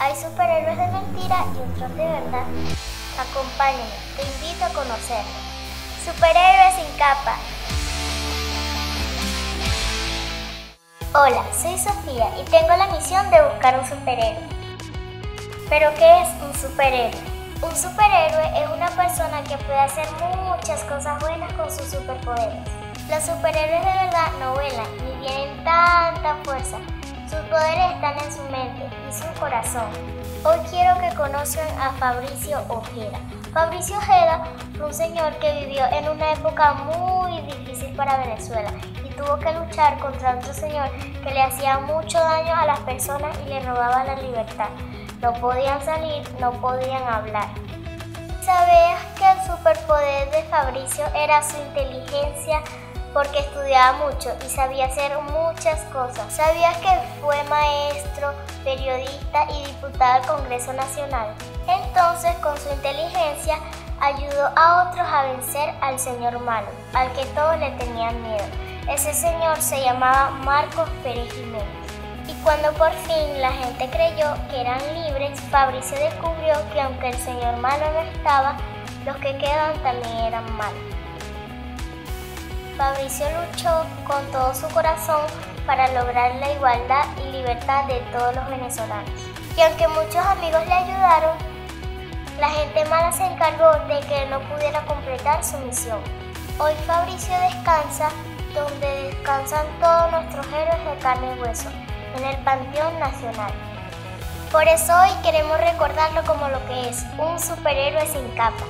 Hay superhéroes de mentira y otros de verdad. Acompáñame, te invito a conocerlos. Superhéroes sin capa. Hola, soy Sofía y tengo la misión de buscar un superhéroe. ¿Pero qué es un superhéroe? Un superhéroe es una persona que puede hacer muchas cosas buenas con sus superpoderes. Los superhéroes de verdad no vuelan ni tienen tanta fuerza. Sus poderes están en su mente y su corazón. Hoy quiero que conozcan a Fabricio Ojeda. Fabricio Ojeda fue un señor que vivió en una época muy difícil para Venezuela y tuvo que luchar contra otro señor que le hacía mucho daño a las personas y le robaba la libertad. No podían salir, no podían hablar. ¿Sabías que el superpoder de Fabricio era su inteligencia porque estudiaba mucho y sabía hacer muchas cosas. ¿Sabías que fue maestro, periodista y diputado al Congreso Nacional? Entonces, con su inteligencia, ayudó a otros a vencer al señor malo, al que todos le tenían miedo. Ese señor se llamaba Marcos Pérez Jiménez. Y cuando por fin la gente creyó que eran libres, Fabricio descubrió que aunque el señor malo no estaba, los que quedan también eran malos. Fabricio luchó con todo su corazón para lograr la igualdad y libertad de todos los venezolanos. Y aunque muchos amigos le ayudaron, la gente mala se encargó de que no pudiera completar su misión. Hoy Fabricio descansa donde descansan todos nuestros héroes de carne y hueso, en el Panteón Nacional. Por eso hoy queremos recordarlo como lo que es, un superhéroe sin capa.